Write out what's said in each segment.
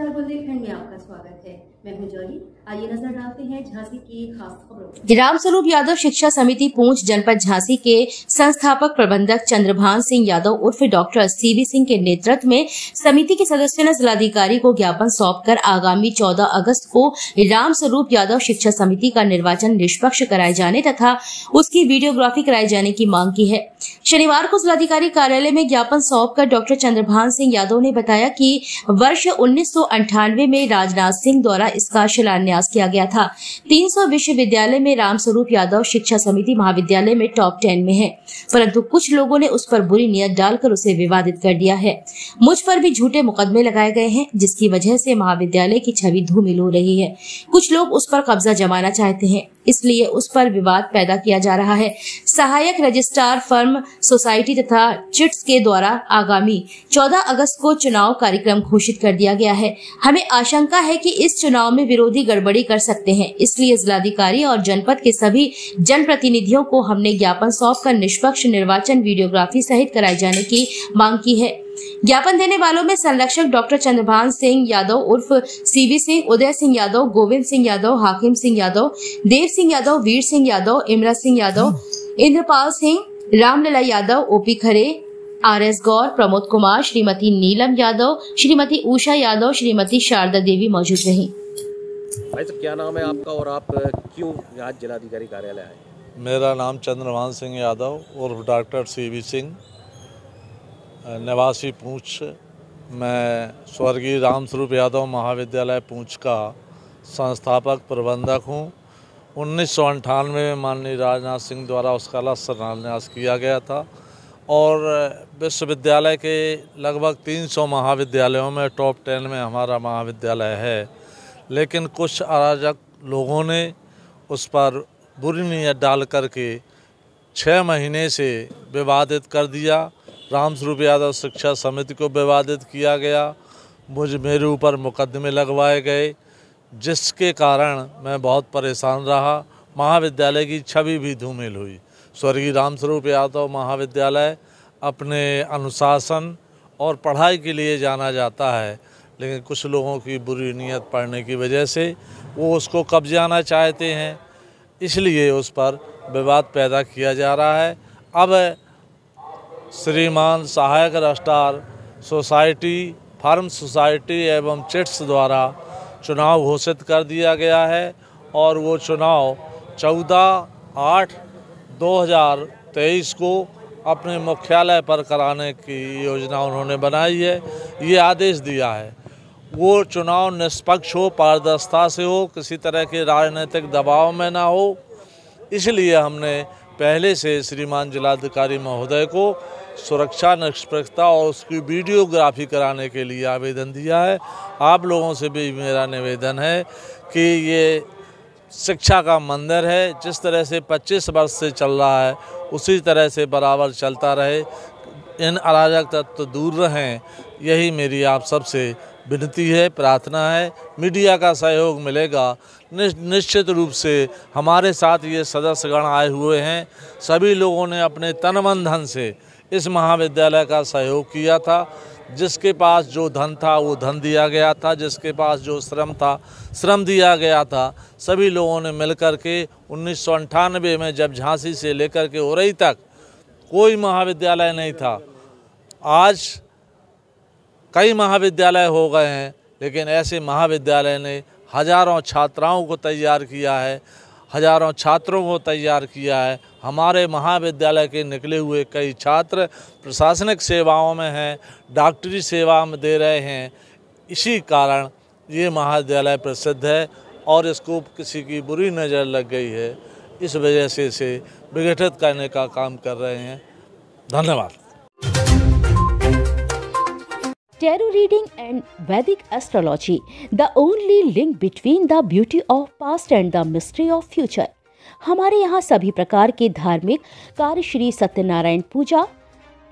समाचार बुंदेलखंड में आपका स्वागत मैं जॉली। आइए नज़र डालते झांसी की खास खबरों रामस्वरूप यादव शिक्षा समिति पूंछ जनपद झांसी के संस्थापक प्रबंधक चंद्रभान सिंह यादव उर्फ़ डॉक्टर सीबी सिंह के नेतृत्व में समिति के सदस्यों ने जिलाधिकारी को ज्ञापन सौंपकर आगामी 14 अगस्त को रामस्वरूप यादव शिक्षा समिति का निर्वाचन निष्पक्ष कराए जाने तथा उसकी वीडियोग्राफी कराए जाने की मांग की है। शनिवार को जिलाधिकारी कार्यालय में ज्ञापन सौंपकर डॉक्टर चंद्रभान सिंह यादव ने बताया कि वर्ष उन्नीस में राजनाथ सिंह द्वारा इसका शिलान्यास किया गया था। 300 विश्वविद्यालय में रामस्वरूप यादव शिक्षा समिति महाविद्यालय में टॉप टेन में है। परंतु कुछ लोगों ने उस पर बुरी नियत डालकर उसे विवादित कर दिया है। मुझ पर भी झूठे मुकदमे लगाए गए हैं, जिसकी वजह से महाविद्यालय की छवि धूमिल हो रही है। कुछ लोग उस पर कब्जा जमाना चाहते हैं। इसलिए उस पर विवाद पैदा किया जा रहा है। सहायक रजिस्ट्रार फर्म सोसाइटी तथा चिट्स के द्वारा आगामी 14 अगस्त को चुनाव कार्यक्रम घोषित कर दिया गया है। हमें आशंका है कि इस चुनाव में विरोधी गड़बड़ी कर सकते हैं। इसलिए जिलाधिकारी और जनपद के सभी जनप्रतिनिधियों को हमने ज्ञापन सौंप कर निष्पक्ष निर्वाचन वीडियोग्राफी सहित कराए जाने की मांग की है। ज्ञापन देने वालों में संरक्षक doctor Chandrabhan Singh Yadav उर्फ़ CV Singh Uday Singh Yadav Govind Singh Yadav Hakim Singh Yadav Dev Singh Yadav Veer Singh Yadav Imrat Singh Yadav Indrapal Singh Ramlala Yadav OP Khare R S Gaur Pramod Kumar Shrimati Neelam Yadav Shrimati Usha Yadav Shrimati Sharda Devi मौजूद रही। भाई साहब क्या नाम है आपका और आप क्यों आज जिलाधिकारी कार्यालय आए? मेरा नाम चंद्रभान सिंह यादव उर्फ़ डॉक्टर सी वी सिंह। निवासी पूंछ, मैं स्वर्गीय रामस्वरूप यादव महाविद्यालय पूंछ का संस्थापक, प्रबंधक हूँ। उन्नीस सौ अंठानवे में माननीय राजनाथ सिंह द्वारा उसका शिलान्यास किया गया था और विश्वविद्यालय के लगभग 300 महाविद्यालयों में टॉप टेन में हमारा महाविद्यालय है। लेकिन कुछ अराजक लोगों ने उस पर बुरी नीयत डाल करके छः महीने से विवादित कर दिया रामस्वरूप यादव शिक्षा समिति को विवादित किया गया। मुझ मेरे ऊपर मुकदमे लगवाए गए, जिसके कारण मैं बहुत परेशान रहा। महाविद्यालय की छवि भी धूमिल हुई। स्वर्गीय रामस्वरूप यादव महाविद्यालय अपने अनुशासन और पढ़ाई के लिए जाना जाता है, लेकिन कुछ लोगों की बुरी नीयत पढ़ने की वजह से वो उसको कब्जाना चाहते हैं। इसलिए उस पर विवाद पैदा किया जा रहा है। अब श्रीमान सहायक रजिस्ट्रार सोसाइटी, फार्म सोसाइटी एवं चिट्स द्वारा चुनाव घोषित कर दिया गया है और वो चुनाव 14 आठ 2023 को अपने मुख्यालय पर कराने की योजना उन्होंने बनाई है। ये आदेश दिया है। वो चुनाव निष्पक्ष हो, पारदर्शिता से हो, किसी तरह के राजनीतिक दबाव में ना हो, इसलिए हमने पहले से श्रीमान जिलाधिकारी महोदय को सुरक्षा, निष्पक्षता और उसकी वीडियोग्राफी कराने के लिए आवेदन दिया है। आप लोगों से भी मेरा निवेदन है कि ये शिक्षा का मंदिर है। जिस तरह से 25 वर्ष से चल रहा है, उसी तरह से बराबर चलता रहे। इन अराजक तत्व तो दूर रहें, यही मेरी आप सबसे विनती है, प्रार्थना है, मीडिया का सहयोग मिलेगा। निश्चित रूप से हमारे साथ ये सदस्यगण आए हुए हैं। सभी लोगों ने अपने तन मन धन से इस महाविद्यालय का सहयोग किया था। जिसके पास जो धन था, वो धन दिया गया था। जिसके पास जो श्रम था, श्रम दिया गया था। सभी लोगों ने मिलकर के उन्नीस में जब झांसी से लेकर के उरई तक कोई महाविद्यालय नहीं था। आज कई महाविद्यालय हो गए हैं, लेकिन ऐसे महाविद्यालय ने हज़ारों छात्राओं को तैयार किया है, हज़ारों छात्रों को तैयार किया है। हमारे महाविद्यालय के निकले हुए कई छात्र प्रशासनिक सेवाओं में हैं, डॉक्टरी सेवा में दे रहे हैं। इसी कारण ये महाविद्यालय प्रसिद्ध है और इसको किसी की बुरी नज़र लग गई है। इस वजह से इसे विघटित करने का काम कर रहे हैं। धन्यवाद। Tarot reading and Vedic astrology, the only link between the beauty of past and the mystery of future. हमारे यहाँ सभी प्रकार के धार्मिक कार्य श्री सत्यनारायण पूजा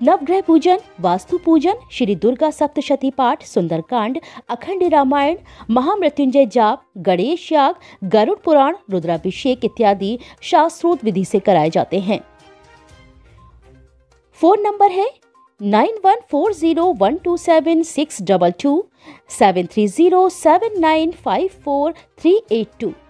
नवग्रह पूजन वास्तु पूजन श्री दुर्गा सप्तशती पाठ सुंदरकांड अखंड रामायण महामृत्युंजय जाप गणेश याग गरुड़ पुराण रुद्राभिषेक इत्यादि शास्त्रोत विधि से कराए जाते हैं फ़ोन नंबर है 9140127622 7307954